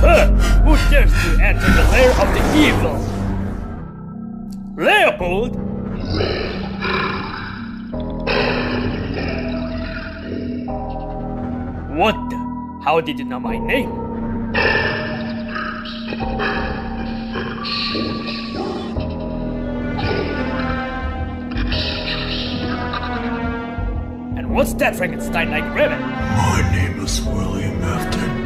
Who dares to enter the lair of the evil? Leopold? What the? How did you know my name? And what's that Frankenstein-like ribbon? My name is William Afton,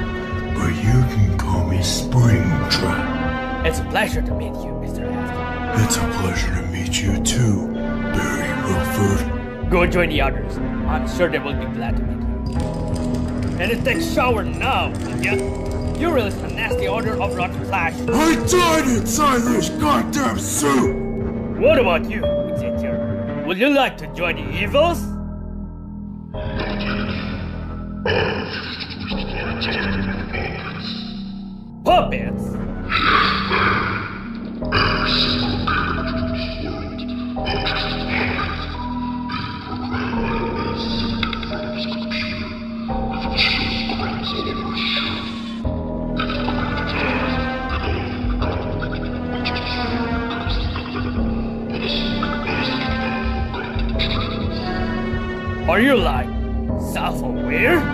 you can call me Springtrap. It's a pleasure to meet you, Mr. Afton. It's a pleasure to meet you too, Barry Wilford. Go join the others. I'm sure they will be glad to meet you. And it takes shower now, will ya? You released a nasty order of rotten flesh. I died inside this goddamn suit! What about you, Xavier? Would you like to join the evils? Puppets? Are you like self-aware?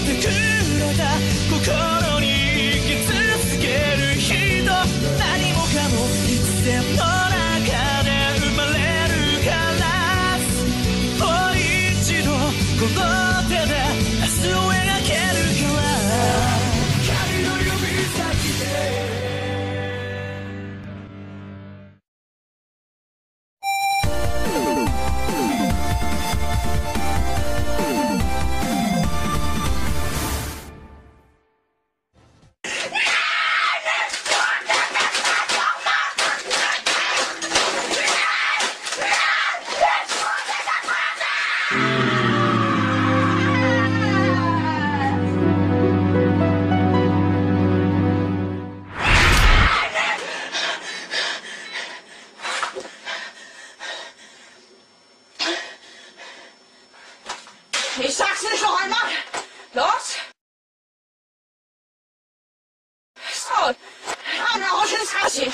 てくれた心 Arme raus ins Gassi.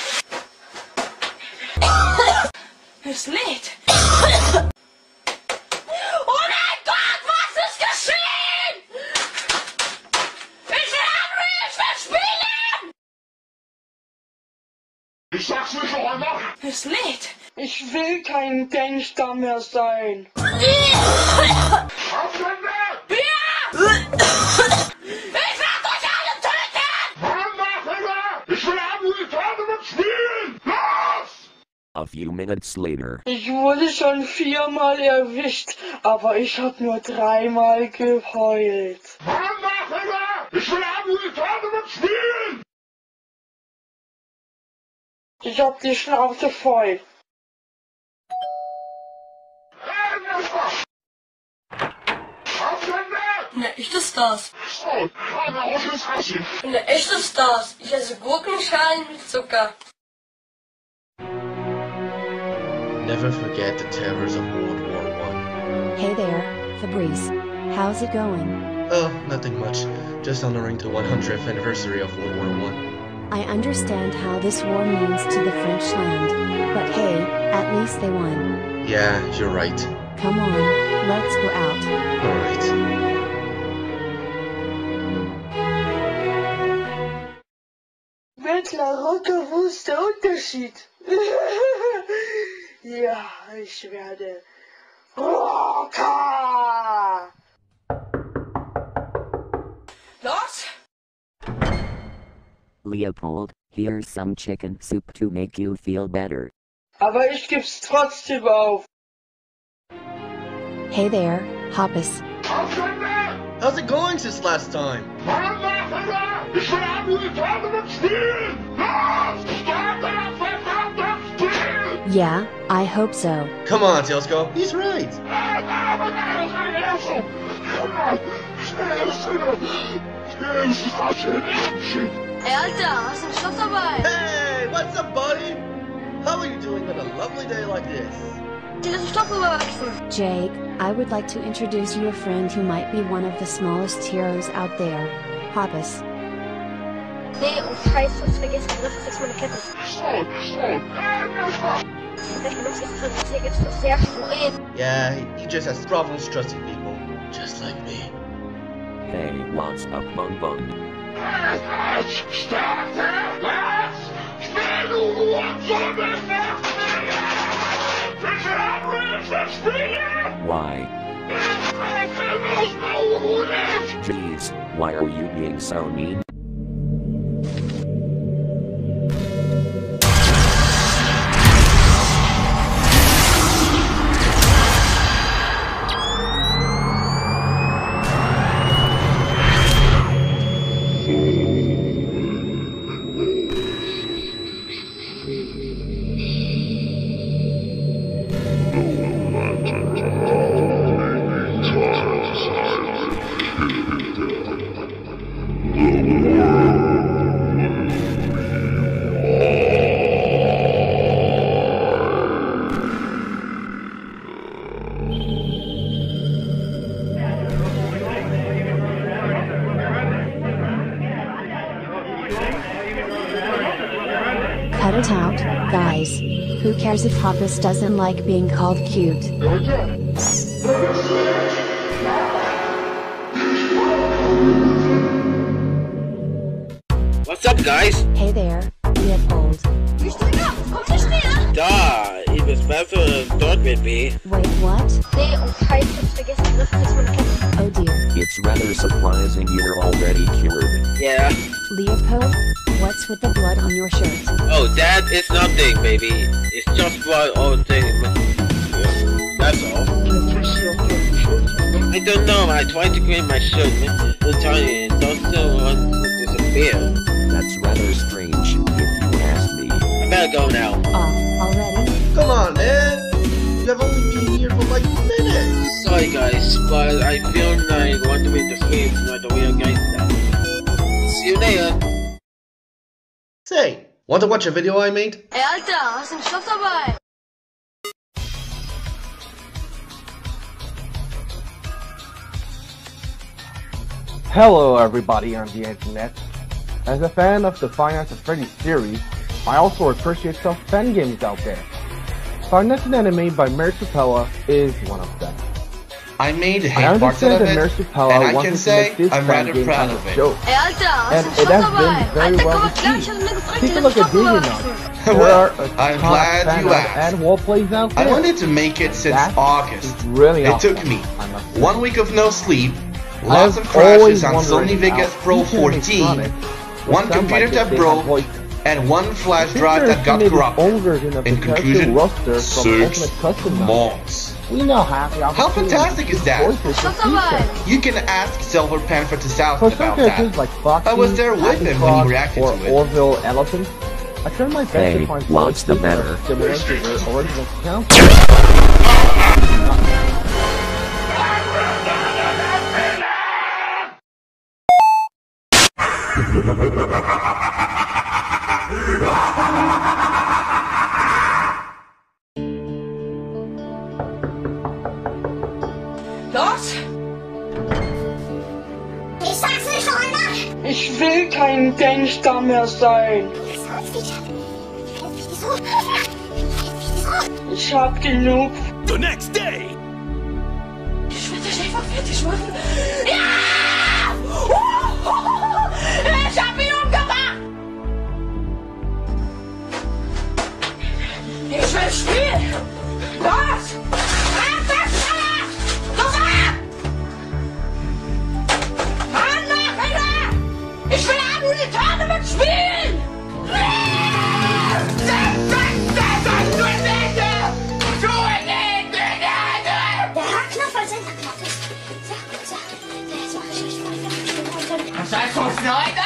Es lädt. Oh mein Gott, was ist geschehen? Ich will ich will spielen! Ich sag's nicht noch einmal! Es lädt. Ich will kein Gangster mehr sein. Aufwände! Ja! Ich werde euch alle töten! Mann, Nachhilfe! Ich will Henry Tournament spielen! Los! A few minutes later. Ich wurde schon viermal erwischt, aber ich hab nur dreimal geheult. Ich will Tournament spielen! Ich hab die Schnauze voll. Stars. Ich bin der echte Stars. Ich esse Gurkenschalen mit Zucker. Never forget the terrors of World War One. Hey there, Fabrice. How's it going? Oh, nothing much. Just honoring the 100th anniversary of World War One. I understand how this war means to the French land. But hey, at least they won. Yeah, you're right. Come on, let's go out. Alright. Mittler, Rocker, wo ist der Unterschied? ja, ich werde Rocker! Los? Leopold, here's some chicken soup to make you feel better. Aber ich geb's trotzdem auf. Hey there, Hoppus. How's it going since last time? Yeah, I hope so. Come on, Telescope. He's right. Ey, Alter, hast du einen Stoff dabei? Hey, what's up, buddy? How are you doing on a lovely day like this? Die lassen Stoff überwachsen. Jake, I would like to introduce you a friend who might be one of the smallest heroes out there. Hoppus. Nee, oh scheiße, hab's vergessen. Das ist jetzt meine Kette. Yeah, he, just has problems trusting people. Just like me. Hey, what's up, Bung Bung? Why? Jeez, why are you being so mean? Cares if Hoppus doesn't like being called cute? What's up, guys? Hey there, Leopold. Ich bin da, komm nicht näher. Da, ich bin besser dort mit mir. Wait, what? Nee, scheiße, hab's vergessen. Das ist jetzt meine Oh dear. It's rather surprising you're already cured. Yeah. Leopold, what's with the blood on your shirt? Oh, that is nothing, baby. It's just blood old thing. That's all. I don't know. I tried to clean my shirt. I'm telling you, it doesn't want to disappear. That's rather strange, if you ask me. I better go now. Off already? Come on, man. You have only been here for like minutes. Sorry, guys, but I feel like I want to be the sleep, not the real gangster. See you later. Say, want to watch a video I made? Ey, Alter, hast du einen Stoff dabei? Hello everybody on the internet. As a fan of the Five Nights at Freddy's series, I also appreciate some fan games out there. Five Nights at Anime by Mary Supella is one of them. I made I hate parts understand of that it, Mary and I can to say make this I'm fan rather game proud of a it. joke. Alter, And it has been very well komm mal gleich, received. Hast du mir gefragt, Take a den look at Stoff Digimon. überwachsen. There Well, are a I'm glad you asked. and wall plays out I wanted to make it since That August. really It awesome, took me I must say. one week of no sleep, lots of crashes on wondered Sony Vegas Pro 14, one computer like that broke, and one flash drive that got created corrupted. own version of In the character conclusion, roster from six Ultimate Custom Night. months. We know how. How fantastic is that? Uh, you can ask Silver Panther to South For about that. Like Foxy, I was there with him when he reacted or to it. Orville Elephant? I turned my best to find what's the matter? Similar to the original account. Ha ha ha ha ha! Kein Gangster mehr sein. Ich hab genug. The next day! Ich will dich einfach fertig machen. Ja! Ich hab ihn umgebracht! Ich will spielen! Los! Enterknopf ist. So,